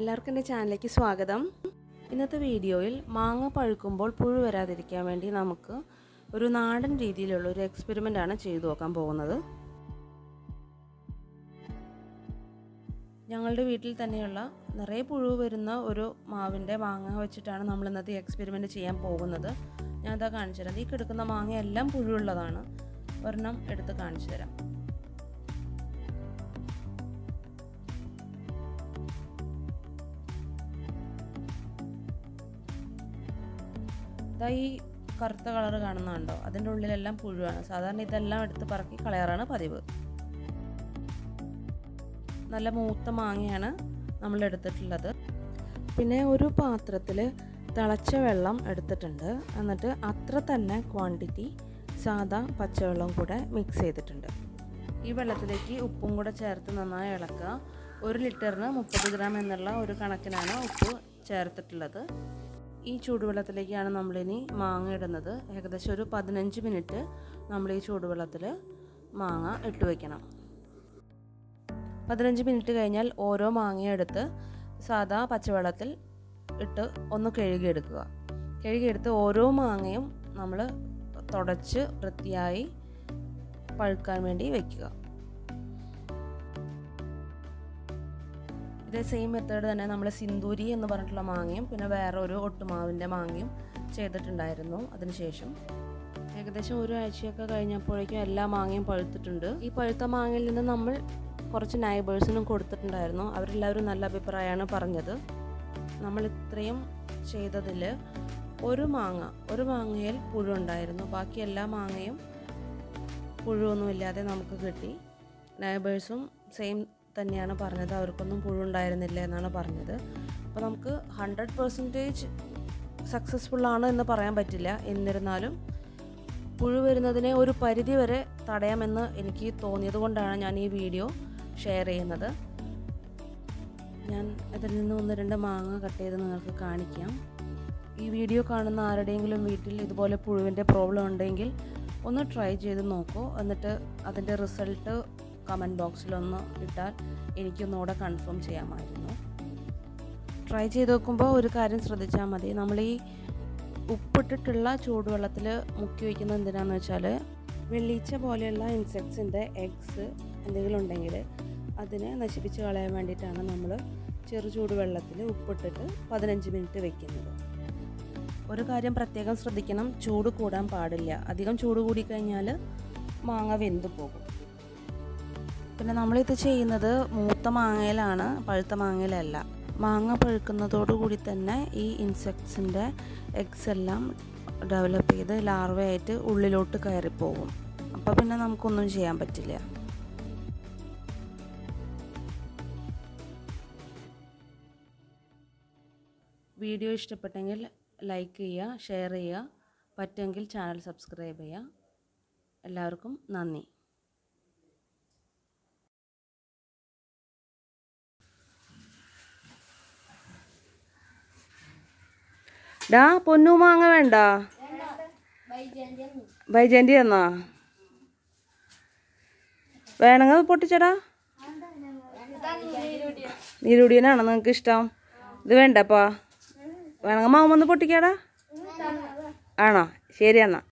എല്ലാവർക്കും എന്റെ ചാനലിലേക്ക് സ്വാഗതം. ഇന്നത്തെ വീഡിയോയിൽ മാങ്ങ പഴുക്കുമ്പോൾ പുഴു വരാതിരിക്കാൻ വേണ്ടി നമുക്ക് ഒരു നാടൻ രീതിയിലുള്ള ഒരു എക്സ്പെരിമെന്റ് ആണ് ചെയ്തു നോക്കാൻ പോകുന്നത്. ഞങ്ങളുടെ വീട്ടിൽ തന്നെയുള്ള നിറയെ പുഴു വരുന്ന ഒരു മാവിന്റെ മാങ്ങ വെച്ചിട്ടാണ് നമ്മൾ ഇന്നത്തെ എക്സ്പെരിമെന്റ് ചെയ്യാൻ പോകുന്നത്. ഞാൻ കാണിച്ചു തരാം. ഈ കിടക്കുന്ന മാങ്ങയെല്ലാം പുഴുള്ളതാണ് ഒരെണ്ണം എടുത്ത് കാണിച്ചു തരാം. ഇതാ ഈ കറുത്ത കളർ കാണുന്നുണ്ടോ അതിന്റെ ഉള്ളിലെല്ലാം പുഴുവാണ്. സാധാരണ ഇതെല്ലാം എടുത്ത് പറക്കി കളയാറാണ് പതിവ്. നല്ല മൂത്ത മാങ്ങയാണ് നമ്മൾ എടുത്തിട്ടുള്ളത്. പിന്നെ ഒരു പാത്രത്തിൽ തിളച്ച വെള്ളം എടുത്തിട്ടുണ്ട്. എന്നിട്ട് അത്ര തന്നെ ക്വാണ്ടിറ്റി സാദാ പച്ചവെള്ളം കൂടെ മിക്സ് ചെയ്തിട്ടുണ്ട്. ഈ വെള്ളത്തിലേക്ക് ഉപ്പും കൂടെ ചേർത്ത് നന്നായി ഇളക്കുക. ഒരു ലിറ്ററിന് മുപ്പത് ഗ്രാം എന്നുള്ള ഒരു കണക്കിനാണ് ഉപ്പ് ചേർത്തിട്ടുള്ളത്. ഈ ചൂടുവെള്ളത്തിലേക്കാണ് നമ്മളിനി മാങ്ങ ഇടുന്നത്. ഏകദേശം ഒരു പതിനഞ്ച് മിനിറ്റ് നമ്മൾ ഈ ചൂടുവെള്ളത്തിൽ മാങ്ങ ഇട്ട് വയ്ക്കണം പതിനഞ്ച് മിനിറ്റ് കഴിഞ്ഞാൽ ഓരോ മാങ്ങയെടുത്ത് സാധാ പച്ചവെള്ളത്തിൽ ഇട്ട് ഒന്ന് കഴുകിയെടുക്കുക. കഴുകിയെടുത്ത് ഓരോ മാങ്ങയും നമ്മൾ തുടച്ച് വൃത്തിയായി പഴുക്കാൻ വേണ്ടി വയ്ക്കുക ഇതേ സെയിം മെത്തേഡ് തന്നെ നമ്മൾ സിന്ദൂരി എന്ന് പറഞ്ഞിട്ടുള്ള മാങ്ങയും പിന്നെ വേറെ ഒരു ഒട്ടുമാവിന്റെ മാങ്ങയും ചെയ്തിട്ടുണ്ടായിരുന്നു അതിനുശേഷം. ഏകദേശം ഒരു ആഴ്ചയൊക്കെ കഴിഞ്ഞപ്പോഴേക്കും എല്ലാ മാങ്ങയും പഴുത്തിട്ടുണ്ട്. ഈ പഴുത്ത മാങ്ങയിൽ നിന്ന് നമ്മൾ കുറച്ച് നൈബേഴ്സിനും കൊടുത്തിട്ടുണ്ടായിരുന്നു. അവരെല്ലാവരും നല്ല അഭിപ്രായമാണ് പറഞ്ഞത്. നമ്മൾ ഇത്രയും ചെയ്തതിൽ ഒരു മാങ്ങ ഒരു മാങ്ങയിൽ പുഴു ഉണ്ടായിരുന്നു. ബാക്കി എല്ലാ മാങ്ങയും പുഴുവൊന്നുമില്ലാതെ നമുക്ക് കിട്ടി. നൈബേഴ്സും സെയിം തന്നെയാണ് പറഞ്ഞത്. അവർക്കൊന്നും പുഴുണ്ടായിരുന്നില്ല എന്നാണ് പറഞ്ഞത്. അപ്പോൾ നമുക്ക് ഹൺഡ്രഡ് പെർസെന്റേജ് ആണ് എന്ന് പറയാൻ പറ്റില്ല. എന്നിരുന്നാലും പുഴു വരുന്നതിനെ ഒരു പരിധി വരെ തടയാമെന്ന് എനിക്ക് തോന്നിയത് കൊണ്ടാണ് ഞാൻ ഈ വീഡിയോ ഷെയർ ചെയ്യുന്നത്. ഞാൻ അതിൽ നിന്ന് ഒന്ന് രണ്ട് മാങ്ങ കട്ട് ചെയ്ത് നിങ്ങൾക്ക് കാണിക്കാം. ഈ വീഡിയോ കാണുന്ന ആരുടെയെങ്കിലും വീട്ടിൽ ഇതുപോലെ പുഴുവിന്റെ പ്രോബ്ലം ഉണ്ടെങ്കിൽ ഒന്ന് ട്രൈ ചെയ്ത് നോക്കൂ. എന്നിട്ട് അതിന്റെ റിസൾട്ട് കമന്റ് ബോക്സിലൊന്ന് ഇട്ടാൽ എനിക്കൊന്നുകൂടെ കൺഫേം ചെയ്യാമായിരുന്നു. ട്രൈ ചെയ്ത് നോക്കുമ്പോൾ ഒരു കാര്യം ശ്രദ്ധിച്ചാൽ മതി. നമ്മൾ ഈ ഉപ്പിട്ടിട്ടുള്ള ചൂടുവെള്ളത്തിൽ മുക്കി വയ്ക്കുന്നത് എന്തിനാണെന്ന് വെച്ചാൽ വെള്ളീച്ച പോലെയുള്ള ഇൻസെക്ട്സിന്റെ എഗ്സ് എന്തെങ്കിലും ഉണ്ടെങ്കിൽ അതിനെ നശിപ്പിച്ച് കളയാൻ വേണ്ടിയിട്ടാണ് നമ്മൾ ചെറു ചൂടുവെള്ളത്തിൽ ഉപ്പിട്ടിട്ട് പതിനഞ്ച് മിനിറ്റ് വെക്കുന്നത് ഒരു കാര്യം പ്രത്യേകം ശ്രദ്ധിക്കണം. ചൂട് കൂടാൻ പാടില്ല. അധികം ചൂട് കൂടിക്കഴിഞ്ഞാൽ മാങ്ങ വെന്തു പോകും. പിന്നെ നമ്മളിത് ചെയ്യുന്നത് മൂത്ത മാങ്ങയിലാണ് പഴുത്ത മാങ്ങയിലല്ല. മാങ്ങ പഴുക്കുന്നതോടുകൂടി തന്നെ ഈ ഇൻസെക്ട്സിന്റെ എഗ്സ് എല്ലാം ഡെവലപ്പ് ചെയ്ത് ലാർവയായിട്ട് ഉള്ളിലോട്ട് കയറിപ്പോകും അപ്പോൾ പിന്നെ നമുക്കൊന്നും ചെയ്യാൻ പറ്റില്ല. വീഡിയോ ഇഷ്ടപ്പെട്ടെങ്കിൽ ലൈക്ക് ചെയ്യുക ഷെയർ ചെയ്യുക. പറ്റുമെങ്കിൽ ചാനൽ സബ്സ്ക്രൈബ് ചെയ്യുക. എല്ലാവർക്കും നന്ദി. ഡാ പൊന്നു മാങ്ങ വേണ്ട. ബൈജന്തി എന്നാ വേണമെങ്കിൽ പൊട്ടിച്ചടാ. നീരുടിയനാണോ നിങ്ങൾക്ക് ഇഷ്ടം? ഇത് വേണ്ടപ്പാ വേണമെങ്കിൽ മാമ ഒന്ന് പൊട്ടിക്കാടാ. ആണോ? ശരി എന്നാ.